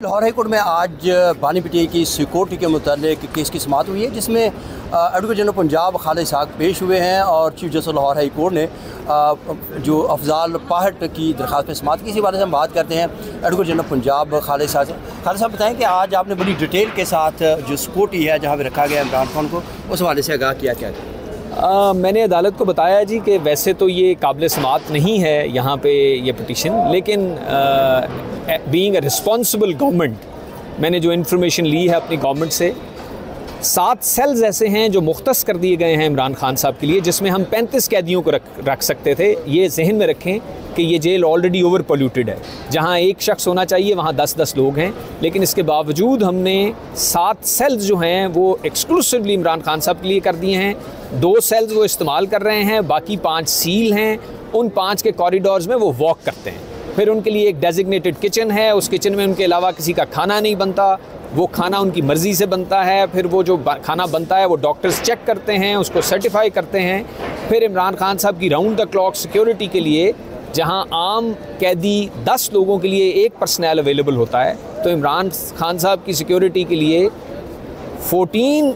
Lahore high court में आज बानी पी की सिक्योरिटी के मुतल केस की समात हुई है जिसमें एडवोकेट जनरल पंजाब खालिद साग पेश हुए हैं और chief justice Lahore high court ने जो अफजाल पाहट की दरख्वास्त पर समात की। इसी बारे से हम बात करते हैं एडवोकेट जनरल पंजाब खालिद साहब से। खालिद साहब बताएँ कि आज आपने बड़ी डिटेल के साथ जो सिक्योरिटी है जहाँ पर रखा गया इमरान खान को उस हवाले से आगाह किया क्या? आ, मैंने अदालत को बताया जी कि वैसे तो ये काबिल समात नहीं है यहाँ पे ये पटिशन लेकिन बीइंग अ रिस्पॉन्सिबल गवर्नमेंट मैंने जो इन्फॉर्मेशन ली है अपनी गवर्नमेंट से, सात सेल्स ऐसे हैं जो मुख्त कर दिए गए हैं इमरान खान साहब के लिए, जिसमें हम पैंतीस कैदियों को रख रख सकते थे। ये जहन में रखें कि ये जेल ऑलरेडी ओवर पोल्यूटेड है। जहाँ एक शख्स होना चाहिए, वहाँ दस दस लोग हैं। लेकिन इसके बावजूद हमने सात सेल्स जो हैं, वो एक्सक्लूसिवली इमरान खान साहब के लिए कर दिए हैं। दो सेल्स वो इस्तेमाल कर रहे हैं, बाकी पाँच सील हैं। उन पाँच के कॉरिडोर्स में वो वॉक करते हैं। फिर उनके लिए एक डेजिग्नेटेड किचन है। उस किचन में उनके अलावा किसी का खाना नहीं बनता। वो खाना उनकी मर्ज़ी से बनता है। फिर वो जो खाना बनता है, वो डॉक्टर्स चेक करते हैं, उसको सर्टिफाई करते हैं। फिर इमरान खान साहब की राउंड द क्लॉक सिक्योरिटी के लिए, जहाँ आम कैदी 10 लोगों के लिए एक पर्सनल अवेलेबल होता है तो इमरान खान साहब की सिक्योरिटी के लिए 14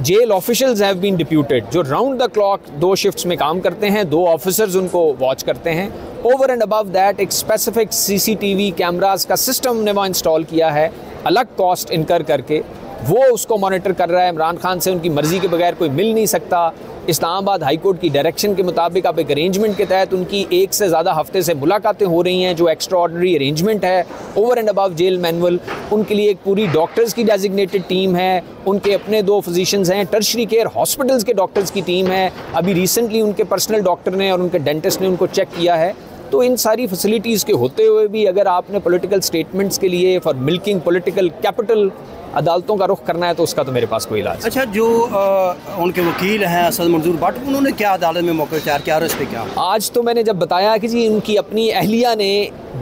jail officials have been deputed जो राउंड द क्लॉक दो शिफ्ट्स में काम करते हैं, दो ऑफिसर्स उनको वॉच करते हैं। ओवर एंड अबव दैट एक स्पेसिफिक सीसीटीवी कैमरास का सिस्टम ने वहाँ इंस्टॉल किया है, अलग कॉस्ट इनकर करके। वो उसको मॉनिटर कर रहा है, इमरान खान से उनकी मर्ज़ी के बगैर कोई मिल नहीं सकता। इस्लामाबाद हाई कोर्ट की डायरेक्शन के मुताबिक अब एक अरेंजमेंट के तहत उनकी एक से ज़्यादा हफ़्ते से मुलाकातें हो रही हैं, जो एक्स्ट्रा ऑर्डनरी अरेंजमेंट है। Over and above jail manual उनके लिए एक पूरी डॉक्टर्स की डेजिग्नेटेड टीम है। उनके अपने दो फिजिशंस हैं टर्शरी केयर हॉस्पिटल्स के डॉक्टर्स की टीम है। अभी रिसेंटली उनके पर्सनल डॉक्टर ने और उनके डेंटिस्ट ने उनको चेक किया है। तो इन सारी फैसिलिटीज़ के होते हुए भी अगर आपने पॉलिटिकल स्टेटमेंट्स के लिए फॉर मिल्किंग पॉलिटिकल कैपिटल अदालतों का रुख करना है तो उसका तो मेरे पास कोई इलाज अच्छा जो आ, उनके वकील हैं असद मंजूर भट्ट उन्होंने क्या अदालत में मौका तैयार किया और इस पर क्या? आज तो मैंने जब बताया कि जी उनकी अपनी अहलिया ने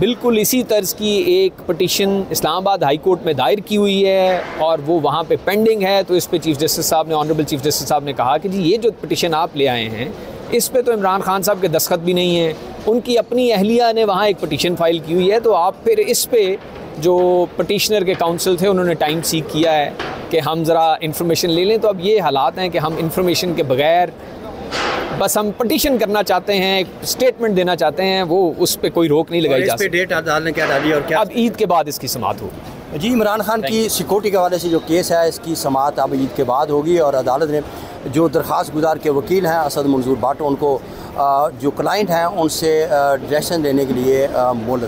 बिल्कुल इसी तर्ज की एक पटिशन इस्लामाबाद हाई कोर्ट में दायर की हुई है और वो वहाँ पे पेंडिंग है तो इस पर चीफ जस्टिस साहब ने ऑनरेबल चीफ जस्टिस साहब ने कहा कि जी ये जो पटिशन आप ले आए हैं इस पर तो इमरान खान साहब के दस्खत भी नहीं हैं। उनकी अपनी अहलिया ने वहाँ एक पटिशन फ़ाइल की हुई है तो आप फिर इस पर जो पटिशनर के काउंसिल थे उन्होंने टाइम सीख किया है कि हम ज़रा इन्फॉर्मेशन ले लें। तो अब ये हालात हैं कि हम इन्फॉर्मेशन के बगैर बस हम पटिशन करना चाहते हैं एक स्टेटमेंट देना चाहते हैं वो उस पर कोई रोक नहीं लगाई जा सकती। डेट अदालत ने क्या डाली और क्या? अब ईद के बाद इसकी समात होगी। जी इमरान खान की सिक्योरिटी के हवाले से जो केस है इसकी समात अब ईद के बाद होगी और अदालत ने जो दरख्वास्त गुजार के वकील हैं असद मंजूर बाट उनको जो क्लाइंट हैं उनसे डायरेक्शन देने के लिए मोल दी।